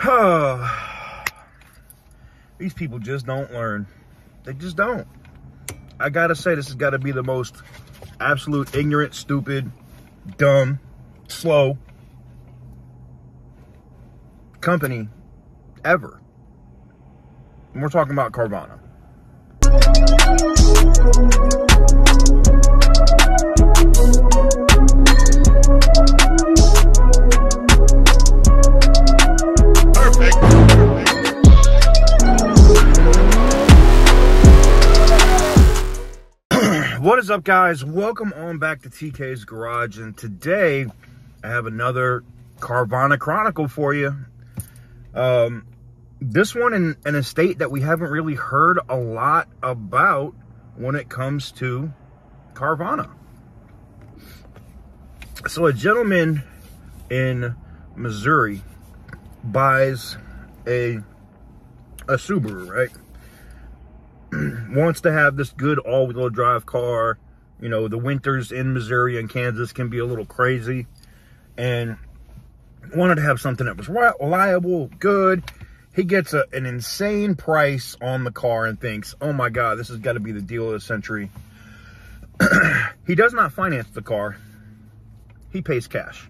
These people just don't learn. They just don't. I gotta say, this has got to be the most absolute ignorant, stupid, dumb, slow company ever. And we're talking about Carvana. what is up guys? Welcome on back to tk's garage and today i have another carvana chronicle for you. Um this one in, in a state that we haven't really heard a lot about when it comes to carvana. So a gentleman in missouri buys a a subaru right wants to have this good all-wheel drive car. You know, the winters in Missouri and Kansas can be a little crazy. And wanted to have something that was reliable, good. He gets a, an insane price on the car and thinks, oh my God, this has got to be the deal of the century. he does not finance the car. He pays cash.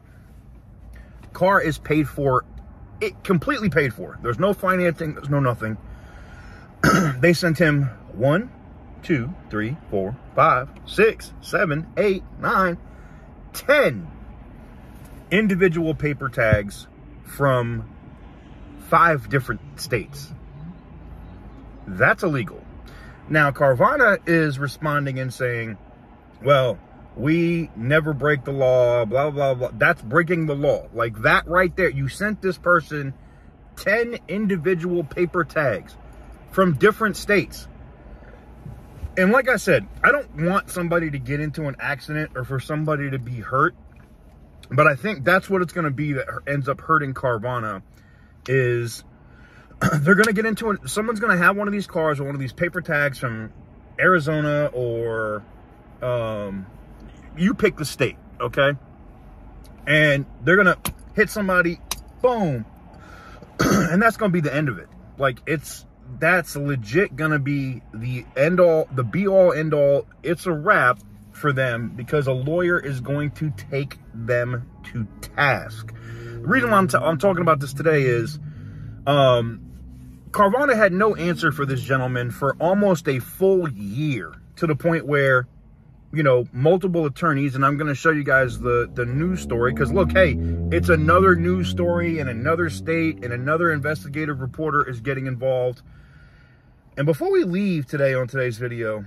Car is paid for, it completely paid for. There's no financing, there's no nothing. they sent him one, two, three, four, five, six, seven, eight, nine, ten individual paper tags from five different states. That's illegal. Now, Carvana is responding and saying, well, we never break the law, blah, blah, blah. That's breaking the law. Like that right there. You sent this person 10 individual paper tags from different states. And like I said, I don't want somebody to get into an accident or for somebody to be hurt. But I think that's what it's going to be that ends up hurting Carvana is they're going to get into. Someone's going to have one of these cars or one of these paper tags from Arizona or um, you pick the state, okay? And they're going to hit somebody, boom. and that's going to be the end of it. Like it's that's legit gonna be the end all, the be all end all. It's a wrap for them because a lawyer is going to take them to task. The reason why I'm, I'm talking about this today is um, Carvana had no answer for this gentleman for almost a full year to the point where you know multiple attorneys and i'm going to show you guys the the news story because look hey it's another news story in another state and another investigative reporter is getting involved and before we leave today on today's video,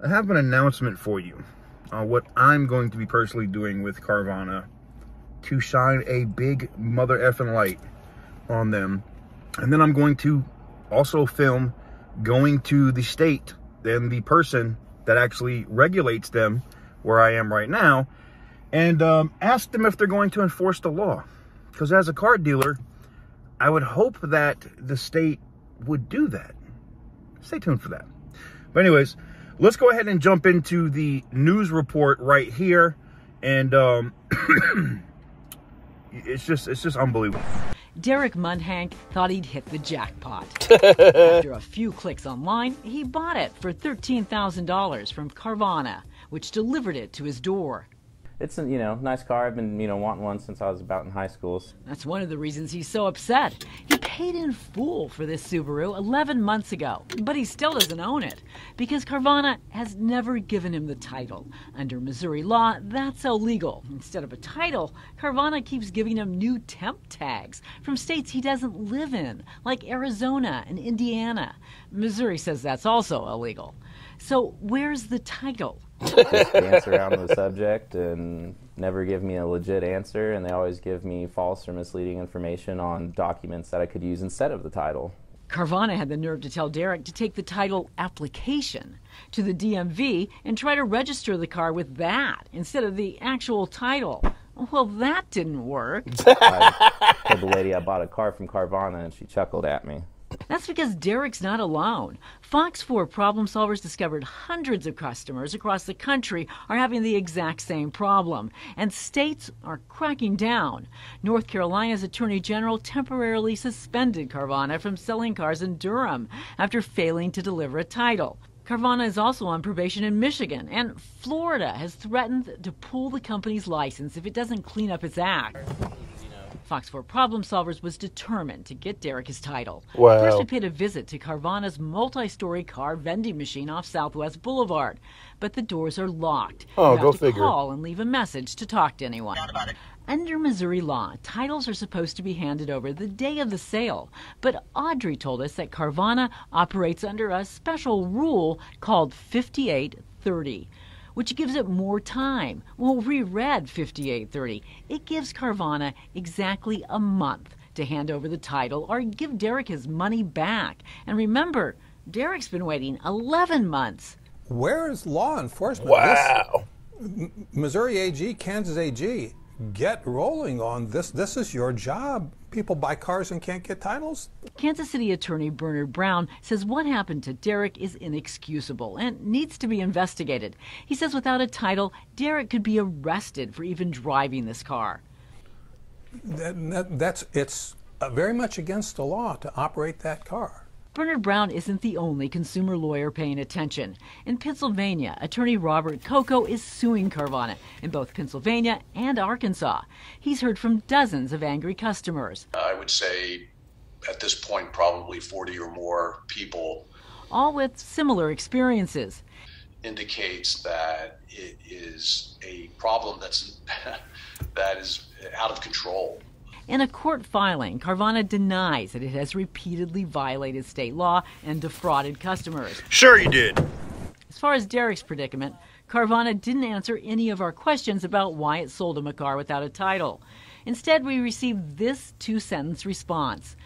I have an announcement for you on what I'm going to be personally doing with Carvana to shine a big mother effing light on them. And then I'm going to also film going to the state and the person that actually regulates them where I am right now and um, ask them if they're going to enforce the law. Because as a car dealer, I would hope that the state would do that stay tuned for that. But anyways, let's go ahead and jump into the news report right here. And um, it's just it's just unbelievable. Derek Munhank thought he'd hit the jackpot. After a few clicks online, he bought it for $13,000 from Carvana, which delivered it to his door it's a you know nice car. I've been you know wanting one since I was about in high school. That's one of the reasons he's so upset. He paid in full for this Subaru 11 months ago, but he still doesn't own it because Carvana has never given him the title. Under Missouri law, that's illegal. Instead of a title, Carvana keeps giving him new temp tags from states he doesn't live in, like Arizona and Indiana. Missouri says that's also illegal. So where's the title? Just dance around the subject and never give me a legit answer, and they always give me false or misleading information on documents that I could use instead of the title. Carvana had the nerve to tell Derek to take the title application to the DMV and try to register the car with that instead of the actual title. Well, that didn't work. I told the lady I bought a car from Carvana, and she chuckled at me. That's because Derek's not alone. Fox 4 problem solvers discovered hundreds of customers across the country are having the exact same problem, and states are cracking down. North Carolina's Attorney General temporarily suspended Carvana from selling cars in Durham after failing to deliver a title. Carvana is also on probation in Michigan, and Florida has threatened to pull the company's license if it doesn't clean up its act. Fox 4 Problem Solvers was determined to get Derek his title. Wow. First, we paid a visit to Carvana's multi story car vending machine off Southwest Boulevard, but the doors are locked. Oh, you have go to figure. call and leave a message to talk to anyone. Under Missouri law, titles are supposed to be handed over the day of the sale, but Audrey told us that Carvana operates under a special rule called 5830 which gives it more time. Well, we read 5830. It gives Carvana exactly a month to hand over the title or give Derek his money back. And remember, Derek's been waiting 11 months. Where is law enforcement? Wow. This, Missouri AG, Kansas AG, get rolling on this. This is your job. People buy cars and can't get titles. Kansas City Attorney Bernard Brown says what happened to Derek is inexcusable and needs to be investigated. He says without a title, Derek could be arrested for even driving this car. That, that, that's it's uh, very much against the law to operate that car. Bernard Brown isn't the only consumer lawyer paying attention. In Pennsylvania, attorney Robert Cocco is suing Carvana in both Pennsylvania and Arkansas. He's heard from dozens of angry customers, I would say at this point, probably 40 or more people all with similar experiences. indicates that it is a problem that's that is out of control. In a court filing, Carvana denies that it has repeatedly violated state law and defrauded customers. Sure you did. As far as Derek's predicament, Carvana didn't answer any of our questions about why it sold him a car without a title. Instead, we received this two sentence response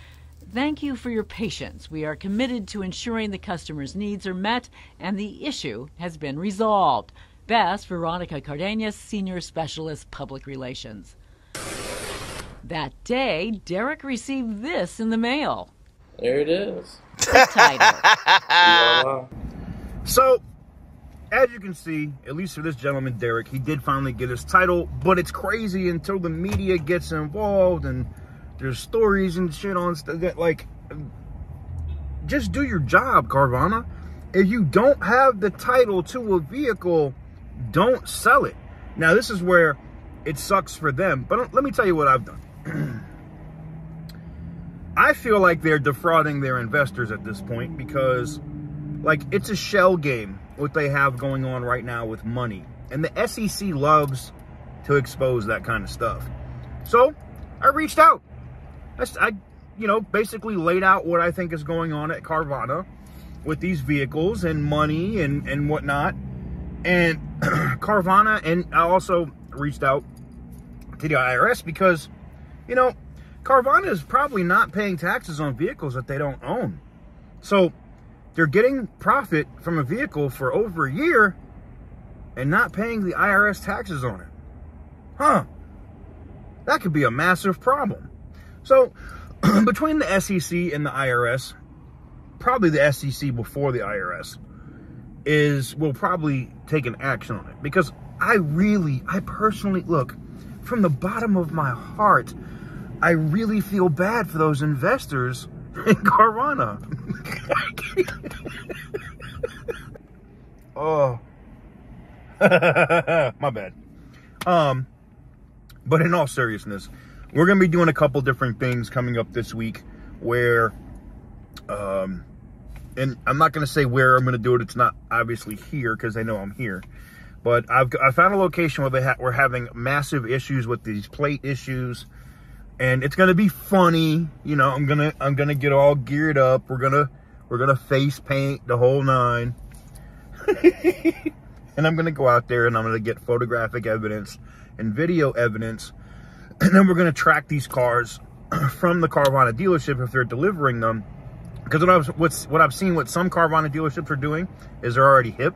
Thank you for your patience. We are committed to ensuring the customer's needs are met and the issue has been resolved. Best, Veronica Cardenas, Senior Specialist Public Relations. That day, Derek received this in the mail. There it is. The title. So, as you can see, at least for this gentleman, Derek, he did finally get his title, but it's crazy until the media gets involved and there's stories and shit on stuff that, like, just do your job, Carvana. If you don't have the title to a vehicle, don't sell it. Now, this is where it sucks for them, but let me tell you what I've done. I feel like they're defrauding their investors at this point because like it's a shell game what they have going on right now with money. And the sec loves to expose that kind of stuff. So i reached out. I, you know basically laid out what i think is going on at carvana with these vehicles and money and and whatnot. And carvana and i also reached out to the irs because you know carvana is probably not paying taxes on vehicles that they don't own so they're getting profit from a vehicle for over a year and not paying the IRS taxes on it. Huh. That could be a massive problem. So, between the SEC and the IRS, probably the SEC before the IRS, is will probably take an action on it because I really, I personally look from the bottom of my heart, I really feel bad for those investors in Carvana. oh, my bad. Um, but in all seriousness, we're gonna be doing a couple different things coming up this week where, um, and I'm not gonna say where I'm gonna do it. It's not obviously here because I know I'm here. But I've I found a location where they ha- we're having massive issues with these plate issues, and it's gonna be funny. You know, I'm gonna I'm gonna get all geared up. We're gonna we're gonna face paint the whole nine, and I'm gonna go out there and I'm gonna get photographic evidence and video evidence, and then we're gonna track these cars from the Carvana dealership if they're delivering them. Because what I've what's what I've seen what some Carvana dealerships are doing is they're already hip.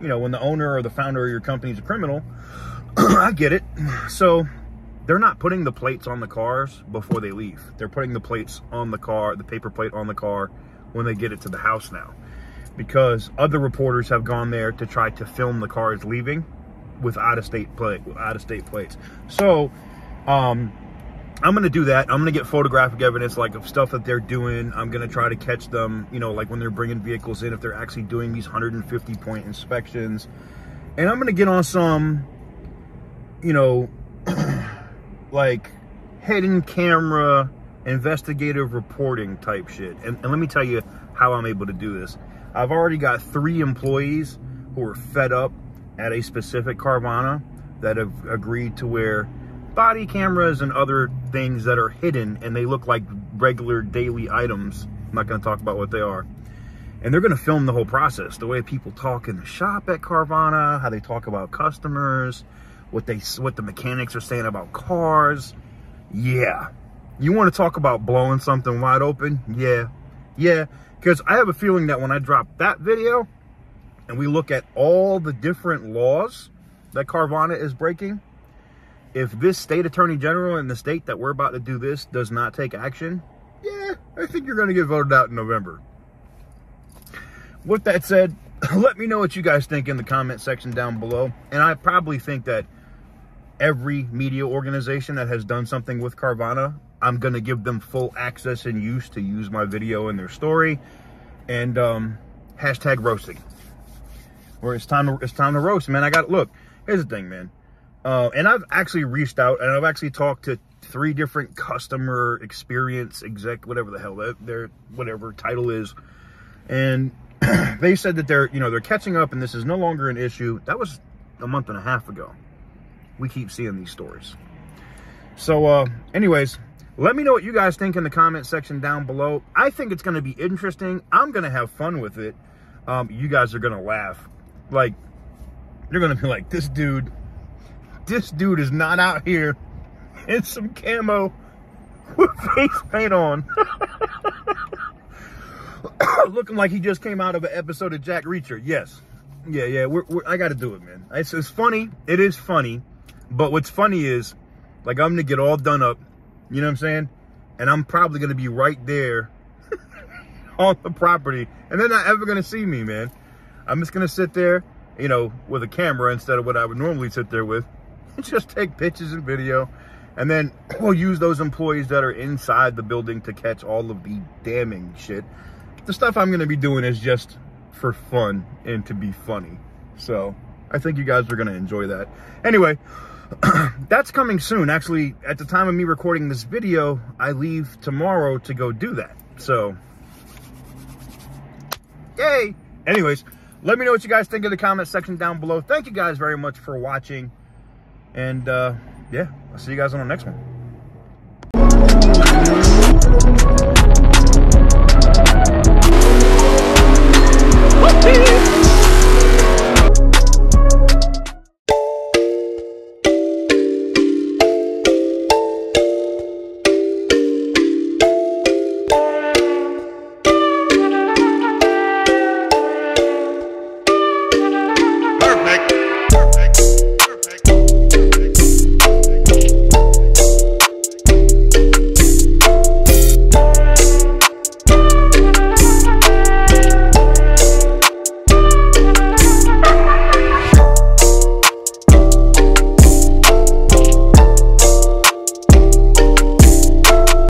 You know, when the owner or the founder of your company is a criminal, I get it. So they're not putting the plates on the cars before they leave. They're putting the plates on the car, the paper plate on the car when they get it to the house now. Because other reporters have gone there to try to film the cars leaving with out of state plate out of state plates. So um I'm gonna do that. I'm gonna get photographic evidence, like of stuff that they're doing. I'm gonna try to catch them, you know, like when they're bringing vehicles in, if they're actually doing these 150 point inspections. And I'm gonna get on some, you know, like hidden camera investigative reporting type shit. And, and let me tell you how I'm able to do this. I've already got three employees who are fed up at a specific Carvana that have agreed to wear body cameras and other things that are hidden and they look like regular daily items. I'm not going to talk about what they are. And they're going to film the whole process, the way people talk in the shop at Carvana, how they talk about customers, what they what the mechanics are saying about cars. Yeah. You want to talk about blowing something wide open? Yeah. Yeah, because I have a feeling that when I drop that video and we look at all the different laws that Carvana is breaking, if this state attorney general in the state that we're about to do this does not take action, yeah, I think you're going to get voted out in November. With that said, let me know what you guys think in the comment section down below. And I probably think that every media organization that has done something with Carvana, I'm going to give them full access and use to use my video in their story. And um, hashtag roasting. Where it's time to it's time to roast, man. I got look. Here's the thing, man. Uh, and I've actually reached out and I've actually talked to three different customer experience exec, whatever the hell that their whatever title is, and they said that they're you know they're catching up and this is no longer an issue. That was a month and a half ago. We keep seeing these stories. So, uh, anyways, let me know what you guys think in the comment section down below. I think it's going to be interesting. I'm going to have fun with it. Um, you guys are going to laugh. Like, you're going to be like, this dude this dude is not out here in some camo with face paint on. Looking like he just came out of an episode of Jack Reacher. Yes. Yeah, yeah. We're, we're, I got to do it, man. It's, it's funny. It is funny. But what's funny is, like, I'm going to get all done up. You know what I'm saying? And I'm probably going to be right there on the property. And they're not ever going to see me, man. I'm just going to sit there, you know, with a camera instead of what I would normally sit there with. just take pictures and video. And then we'll use those employees that are inside the building to catch all of the damning shit. The stuff I'm going to be doing is just for fun and to be funny. So I think you guys are going to enjoy that. Anyway, that's coming soon. Actually, at the time of me recording this video, I leave tomorrow to go do that. So, yay. Anyways, let me know what you guys think in the comment section down below. Thank you guys very much for watching. And uh, yeah, I'll see you guys on the next one.